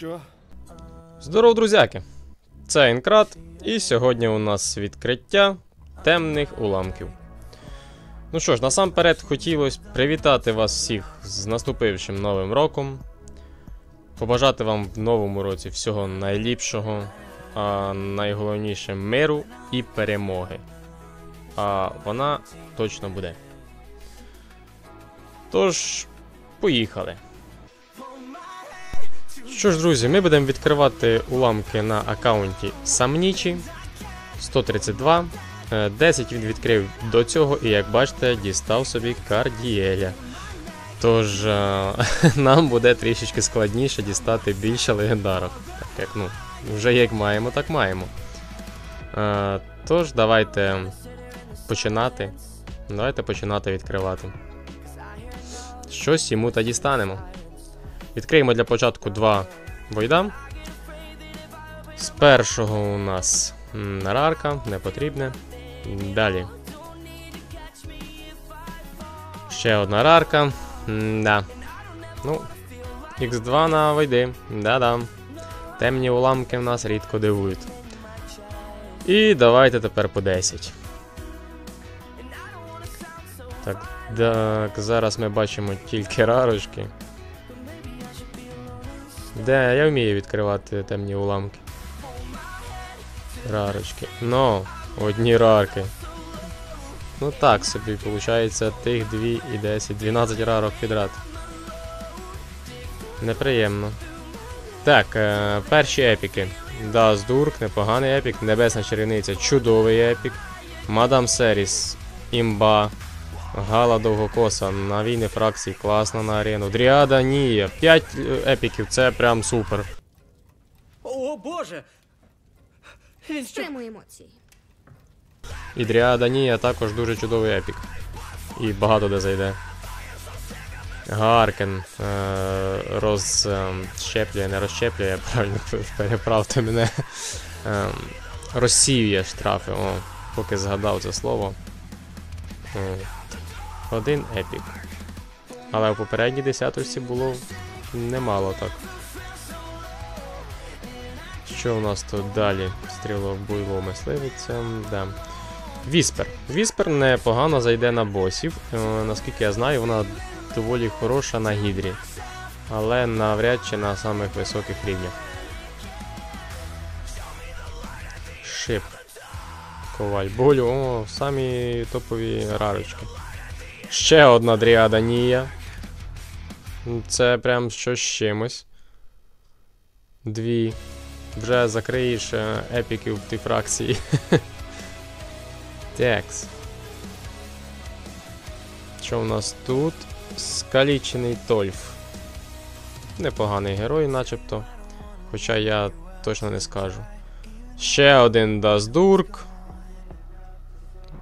Що? Здоров, друзяки! Це Інкрат, і сьогодні у нас відкриття темних уламків. Ну що ж, насамперед хотілося привітати вас всіх з наступившим новим роком. Побажати вам в новому році всього найліпшого, а найголовніше миру і перемоги. А вона точно буде. Тож, поїхали. Що ж, друзі, ми будемо відкривати уламки на аккаунті Самнічі 132. Е, 10 він відкрив до цього, і як бачите, дістав собі кардіеля. Тож е, нам буде трішечки складніше дістати більше легендарок. Так як, ну, вже як маємо, так маємо. Е, Тож, давайте починати. Давайте починати відкривати. Щось йому та дістанемо. Відкриємо для початку два войда. З першого у нас м, рарка, не потрібне. Далі. Ще одна рарка. М-да. Ну, Х2 на войди. Да-да. Темні уламки в нас рідко дивують. І давайте тепер по 10. Так, так, зараз ми бачимо тільки рарочки. Де я вмію відкривати темні уламки. Рарочки. Ну, одні рарки. Ну так собі, виходить, тих 2 і 10, 12 рарок підряд. Неприємно. Так, е, перші епіки. Даздурк, непоганий епік. Небесна чарівниця, чудовий епік. Мадам Серіс, імба. Гала довгокоса на війни фракції, класно на арену. Дріада Нія. 5 епіків, це прям супер. О боже! Він що? Стримуй емоції. І Дріада Нія також дуже чудовий епік. І багато де зайде. Гаркен е- розщеплює, не розщеплює, правильно переправте мене. Е- розсіює штрафи. О, поки згадав це слово. Е, Один epic. Але у попередній десяточці було немало так. Що у нас тут далі? Стрілок буйло мисливиця. Да. Віспер. Віспер непогано зайде на босів. Е, наскільки я знаю, вона доволі хороша на гідрі. Але навряд чи на самих високих рівнях. Шип. Коваль болю. О, самі топові рарочки. Ще одна дріада Нія. Це прям щось чимось. Дві. Вже закриєш е, епіків в тій фракції. Текс. Що у нас тут? Скалічений Тольф. Непоганий герой, начебто. Хоча я точно не скажу. Ще один Даздурк.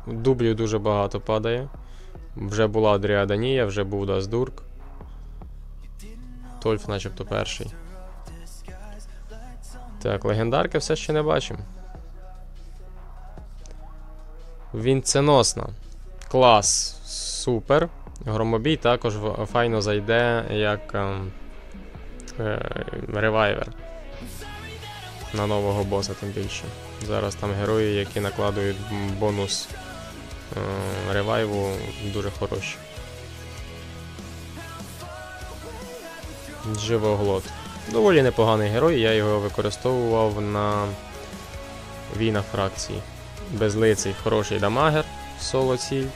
Дублів дуже багато падає. Вже була Адріаданія, вже був Даздурк. Тольф, начебто, перший. Так, легендарки все ще не бачимо. Вінценосна. Клас. Супер. Громобій також файно зайде як ем, е, reviver. На нового боса, тим більше. Зараз там герої, які накладують бонус revive у, дуже хороші. Живоглот. Доволі непоганий герой, я його використовував на війнах фракції. Безлиций хороший дамагер соло ціль.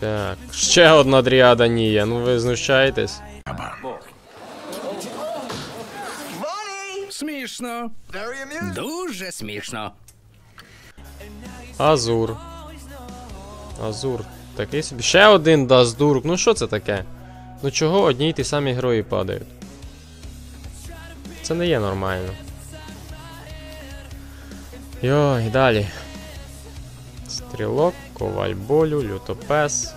Так, ще одна дріада Нія, ну ви знущаєтесь. Смішно. Дуже смішно. Азур. Азур. Такий собі. Ще один Даздурк. Ну що це таке? Ну чого одні й ті самі герої падають? Це не є нормально. Йой, далі. Стрілок, коваль болю, лютопес,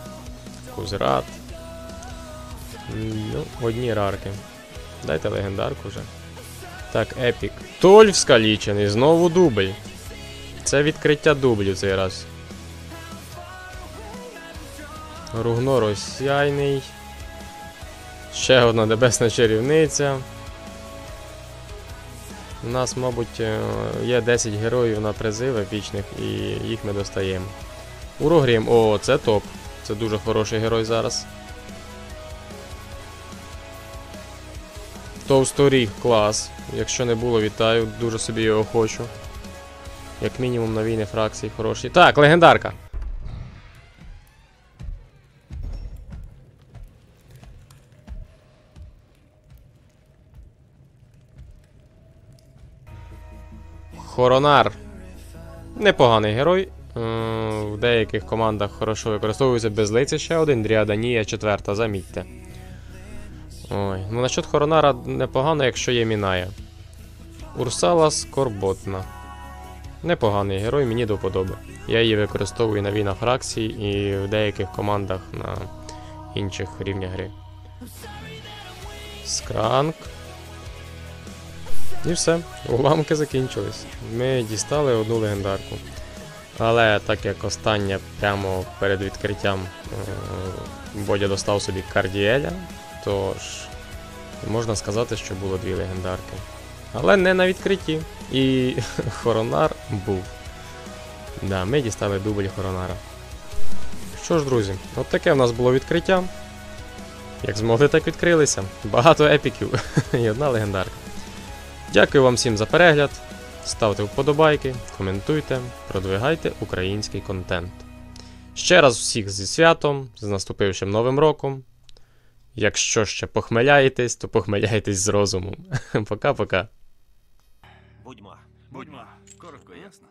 кузрат. Ну, одні рарки. Дайте легендарку вже. Так, епік. Тольф скалічений, знову дубль. Це відкриття дублю цей раз. Ругно розсяйний. Ще одна небесна чарівниця. У нас, мабуть, е, є 10 героїв на призив епічних, і їх ми достаємо. Урогрім, о, це топ. Це дуже хороший герой зараз. Товсторіг, клас. Якщо не було, вітаю, дуже собі його хочу. Як мінімум на війни фракції хороші. Так, легендарка. Хоронар. Непоганий герой. Е, В деяких командах хорошо використовується безлиця ще один, Дріаданія четверта, замітьте. Ой, ну насчет Хоронара непогано, якщо є Міная. Урсала Скорботна. Непоганий герой, мені до вподоби. Я її використовую на війна фракцій і в деяких командах на інших рівнях гри. Скранк. І все, уламки закінчились. Ми дістали одну легендарку. Але так як остання прямо перед відкриттям е, Бодя достав собі Кардіеля, то ж можна сказати, що було дві легендарки. Але не на відкритті. І Хоронар був. Да, ми дістали дубль Хоронара. Що ж, друзі, от таке в нас було відкриття. Як змогли, так відкрилися. Багато епіків і одна легендарка. Дякую вам всім за перегляд. Ставте вподобайки, коментуйте, продвигайте український контент. Ще раз всіх зі святом, з наступившим новим роком. Якщо ще похмеляєтесь, то похмеляйтесь з розумом. Пока-пока. Будьмо. Будьмо. Коротко, ясно?